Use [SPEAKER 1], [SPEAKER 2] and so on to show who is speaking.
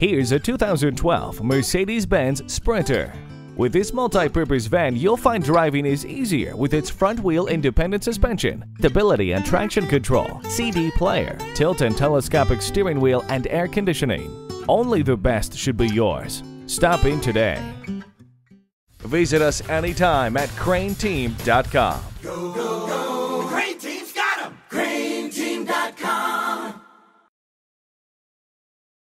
[SPEAKER 1] Here's a 2012 Mercedes-Benz Sprinter. With this multi-purpose van, you'll find driving is easier with its front-wheel independent suspension, stability and traction control, CD player, tilt and telescopic steering wheel, and air conditioning. Only the best should be yours. Stop in today. Visit us anytime at crainteam.com.